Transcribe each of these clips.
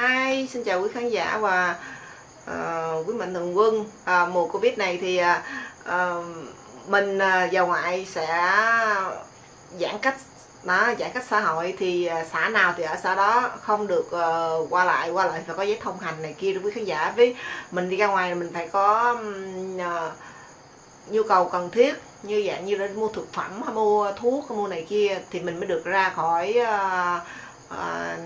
Hi, xin chào quý khán giả và uh, quý mạnh thường quân. À, mùa Covid này thì uh, mình uh, và ngoại sẽ giãn cách đó giãn cách xã hội thì uh, xã nào thì ở xã đó không được uh, qua lại qua lại phải có giấy thông hành này kia đối với khán giả với mình đi ra ngoài mình phải có uh, nhu cầu cần thiết như dạng như là mua thực phẩm hay mua thuốc hay mua này kia thì mình mới được ra khỏi uh, uh,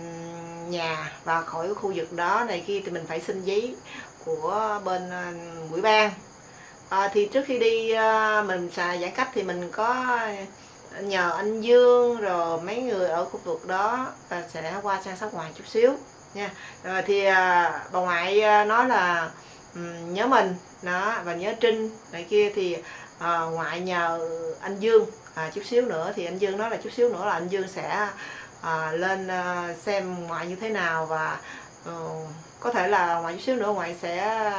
nhà và khỏi khu vực đó này kia thì mình phải xin giấy của bên ờ, quỹ ban. À, thì trước khi đi ờ, mình xài giãn cách thì mình có nhờ anh Dương rồi mấy người ở khu vực đó sẽ qua sang sát ngoài chút xíu nha. Rồi thì bà ngoại nói là nhớ mình đó và nhớ Trinh này kia thì à, ngoại nhờ anh Dương à, chút xíu nữa thì anh Dương nói là chút xíu nữa là anh Dương sẽ à, lên à, xem ngoại như thế nào và uh, có thể là ngoại chút xíu nữa ngoại sẽ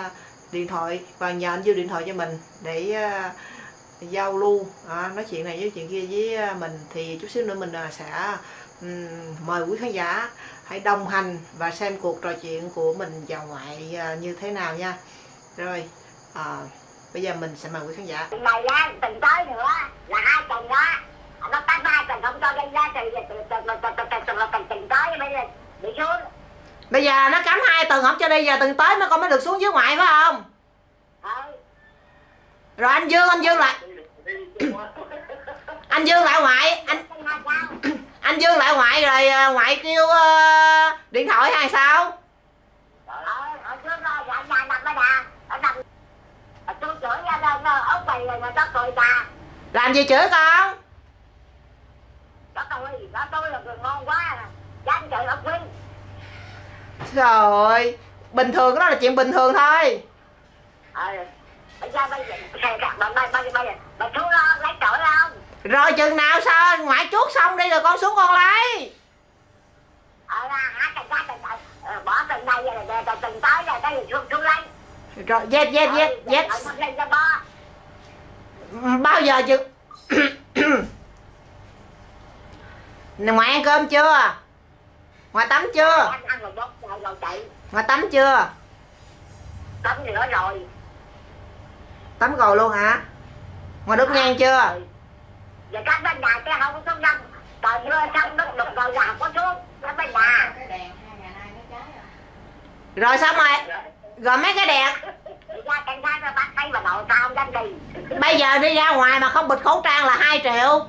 điện thoại và nhờ anh dư điện thoại cho mình để uh, giao lưu. À, nói chuyện này với chuyện kia với à, mình thì chút xíu nữa mình uh, sẽ um, mời quý khán giả hãy đồng hành và xem cuộc trò chuyện của mình và ngoại uh, như thế nào nha. Rồi à, bây giờ mình sẽ mời quý khán giả. Này á tới. Từng không cho đi giờ Từng tới mới con mới được xuống dưới ngoài phải không? Ừ. Rồi anh Dương anh Dương lại. Anh Dương lại ngoại anh anh Dương lại ngoại rồi à, ngoại kêu uh, điện thoại hay sao? Làm gì chửi con? Đó tôi, là người ngon quá à. Giá anh chị ông Quyên trời ơi bình thường cái đó là chuyện bình thường thôi. Rồi chừng nào sao ngoại chuốt xong đi rồi con xuống con lấy. Rồi dẹp dẹp dẹp dẹp. Ừ, bao giờ chứ? Ngoại ăn cơm chưa? Ngoại tắm chưa? Ngoại tắm chưa? Tắm nữa rồi. Tắm rồi luôn hả? Ngoài đốt nhang chưa? giờ các bên nhà cái không có năm trời mưa xong đất đục rồi là có xuống. Các bên nhà. Rồi xong rồi rồi mấy cái đèn? Bây giờ đi ra ngoài mà không bịt khẩu trang là 2 triệu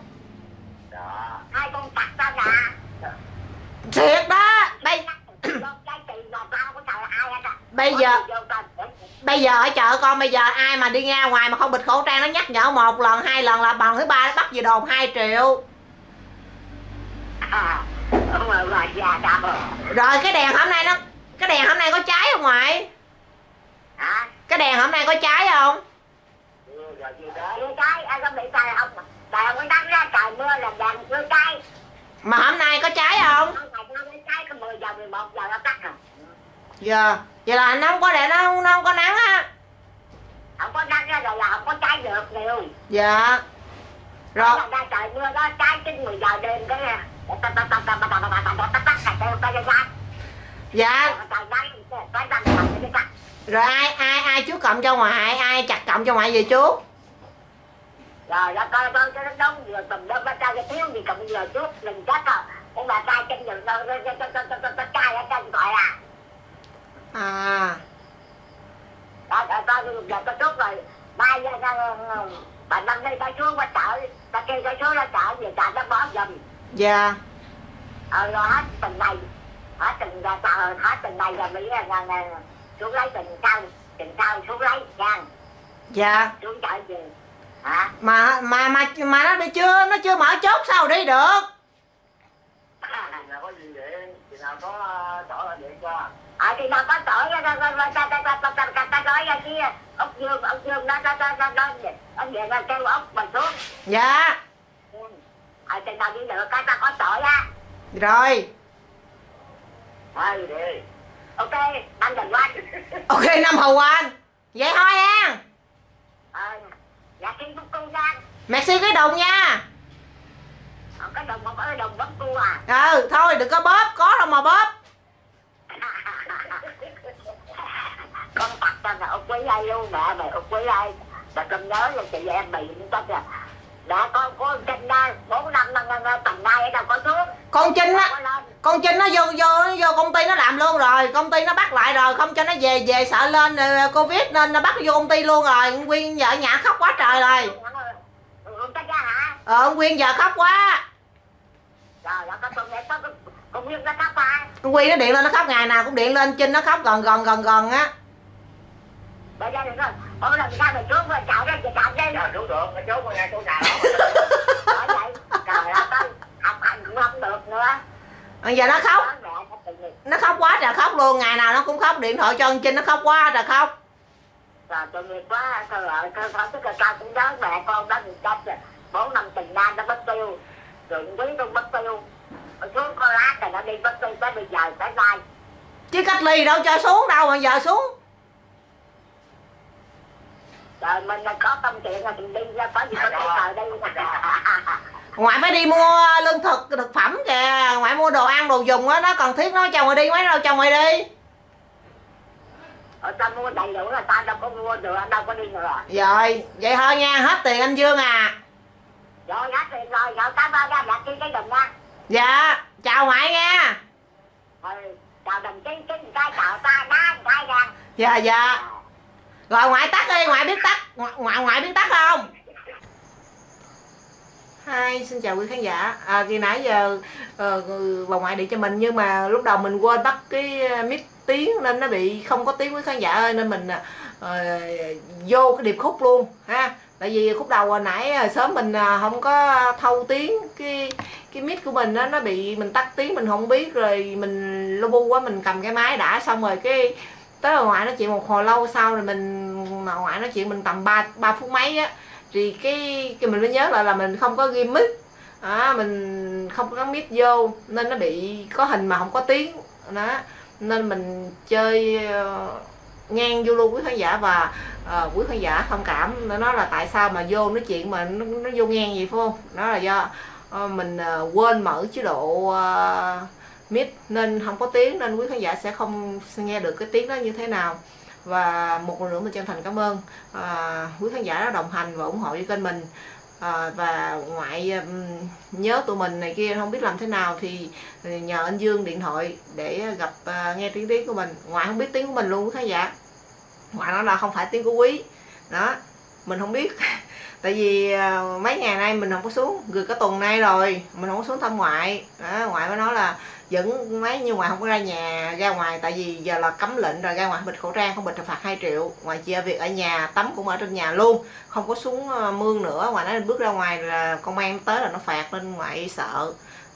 hai con tặc tao nè thiệt đó. Bây bây giờ bây giờ ở chợ con, bây giờ ai mà đi ra ngoài mà không bịt khẩu trang nó nhắc nhở một lần, hai lần là bằng thứ ba nó bắt về đồn 2 triệu. Rồi, cái đèn hôm nay nó cái đèn hôm nay có cháy không ngoại? Cái đèn hôm nay có cháy không? Cháy anh có bị không trời nắng trời mưa là đèn cháy mà hôm nay có cháy không? giờ 11 giờ nó cắt rồi dạ vậy là nắng không có để nó không, nó không có nắng á. Không có nắng ra rồi là không có trái được nhiều. Dạ. Rồi. Nói ra trời mưa đó trái trên 10 giờ đêm cái nè dạ. Rồi ai ai ai chú cộng cho ngoại ai chặt cộng cho ngoại về chú? Rồi đó coi con cái nó đóng vừa tùm đó ba trai cái thiếu gì cộng giờ chú đừng chắc à ông bà trai chân dừng rồi rồi rồi rồi rồi rồi trai ở chân gọi à. À. Đó rồi coi giờ có chút rồi. Ba giờ bà năm nay ta xuống qua chợ ta kêu ta xuống ra chợ về chợ nó bỏ giùm dạ. Ờ rồi hết tuần này. Hết tuần ra chợ hết tuần này rồi mới xuống lấy tuần sau. Tuần sau xuống lấy nha. Dạ. Xuống chợ về. Hả? Mà mà mà mà nó đi chưa nó chưa mở chốt sao đi được có gì vậy thì nào có chỗ là điện cho à thì nào có chỗ ra ra ra ra ra ra ra ra ra ra nói ra kia ốc dương ốc dương nó nó nó nó nó ông về ra kêu ốc mà xuống dạ à thì nào đi được cái ta có chỗ á rồi thôi đi ok anh đừng quanh ok năm hầu anh vậy thôi ha ờ dạ kim phúc cung ra merci cái đồng nha cái đồng bóp ơi đồng bóp cua à? Ừ thôi đừng có bóp có đâu mà bóp. Con tập ra là ục với ai luôn mẹ mày ục với ai. Mà con nhớ là chị em bị cũng chắc là đã con có trinh đó bốn năm năm năm tầm nay đâu có thuốc. Con chinh á con chinh nó vô vô vô công ty nó làm luôn rồi. Công ty nó bắt lại rồi không cho nó về về sợ lên ờ, covid nên nó bắt vô công ty luôn rồi. Nguyên vợ nhà khóc quá trời rồi. Ừ, ông ờ, vợ khóc quá trời ơi có con nghe có con nguyên nó khóc Quy nó điện lên nó khóc ngày nào cũng điện lên Trinh nó khóc gần gần gần gần á. Bây giờ rồi ủa là người ta mày xuống rồi chạy ra chị chạy đi Trời chú được, cái chú con nghe chú nào? Đó vậy trời ơi học hành cũng không được nữa. Bây giờ nó khóc. Nó khóc quá trời khóc luôn Ngày nào nó cũng khóc điện thoại cho con Trinh nó khóc quá trời khóc. Rồi tội nghiệp quá trời ơi cơ sở tức là cao cũng nhớ mẹ con đó người chết rồi bốn năm tình nam nó mất tiêu rồi quý tôi mất tiêu Rồi xuống con lát rồi nó đi mất tiêu tới bây giờ tới nay Chứ cách ly đâu cho xuống đâu mà giờ xuống. Trời mình là có tâm chuyện là mình đi ra có gì có giấy tờ đây Ngoại phải đi mua lương thực thực phẩm kìa. Ngoại mua đồ ăn đồ dùng á Nó cần thiết. Nó cho ngoài đi mấy đâu cho ngoài đi. Ở ta mua đầy đủ là ta đâu có mua được đâu có đi nữa. Rồi vậy thôi nha. Hết tiền anh Dương à rồi hết tiền rồi. Rồi cảm ơn ra đặt cái đừng nha. Dạ chào ngoại nha ừ, chào đồng chí cái cái chào ta đá cái ra Dạ dạ. Rồi ngoại tắt đi. Ngoại biết tắt. Ngoại ngoại, biết tắt không? Hi, xin chào quý khán giả. À, khi nãy giờ ờ, bà ngoại điện cho mình nhưng mà lúc đầu mình quên bắt cái mic tiếng nên nó bị không có tiếng quý khán giả ơi. Nên mình ờ, vô cái điệp khúc luôn ha. Tại vì khúc đầu hồi nãy à, sớm mình à, không có thâu tiếng. Cái cái mic của mình đó, nó bị mình tắt tiếng mình không biết. Rồi mình lu bu quá mình cầm cái máy đã xong rồi cái tới bà ngoại nói chuyện một hồi lâu sau rồi mình bà ngoại nói chuyện mình tầm 3 ba phút mấy á thì cái cái mình mới nhớ lại là mình không có ghi mic. À, mình không có gắn mic vô nên nó bị có hình mà không có tiếng. Đó nên mình chơi ờ, ờ, ngang vô luôn quý khán giả và ờ, quý khán giả thông cảm. Nó nói là tại sao mà vô nói chuyện mà nó, nó vô ngang gì phải không? Nó là do ờ, mình ờ, quên mở chế độ uh, mic nên không có tiếng nên quý khán giả sẽ không nghe được cái tiếng đó như thế nào. Và một lần nữa mình chân thành cảm ơn à, quý khán giả đã đồng hành và ủng hộ cho kênh mình à, và ngoại nhớ tụi mình này kia không biết làm thế nào thì ờ, nhờ anh Dương điện thoại để gặp à, nghe tiếng tiếng của mình. Ngoại không biết tiếng của mình luôn quý khán giả. Ngoại nói là không phải tiếng của quý. Đó mình không biết. Tại vì mấy ngày nay mình không có xuống gần cả tuần nay rồi mình không có xuống thăm ngoại. Đó, ngoại mới nói là vẫn mấy nhưng mà không có ra nhà ra ngoài tại vì giờ là cấm lệnh rồi ra ngoài bịt khẩu trang không bịt thì phạt 2 triệu. Ngoài chia việc ở nhà tắm cũng ở trên nhà luôn. Không có xuống ờ, mương nữa ngoài nó bước ra ngoài là công an tới là nó phạt nên ngoại sợ.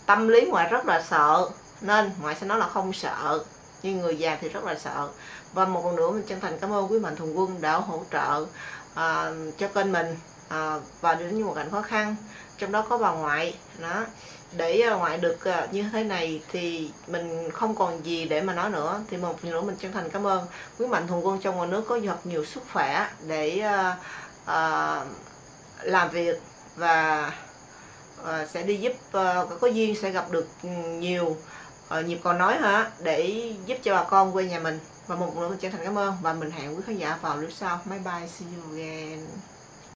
Tâm lý ngoại rất là sợ nên ngoại sẽ nói là không sợ. Nhưng người già thì rất là sợ. Và một lần nữa mình chân thành cảm ơn quý mạnh thường quân đã hỗ trợ à, cho kênh mình. À, và đến những một cảnh khó khăn trong đó có bà ngoại đó để à, ngoại được à, như thế này thì mình không còn gì để mà nói nữa. Thì một lần nữa mình chân thành cảm ơn quý mạnh thường quân trong ngoài nước có thật nhiều sức khỏe để uh, uh, làm việc và uh, sẽ đi giúp uh, có duyên sẽ gặp được nhiều uh, nhịp còn nói hả? Để giúp cho bà con quê nhà mình. Và một lần nữa mình chân thành cảm ơn và mình hẹn quý khán giả vào lúc sau. Bye bye see you again.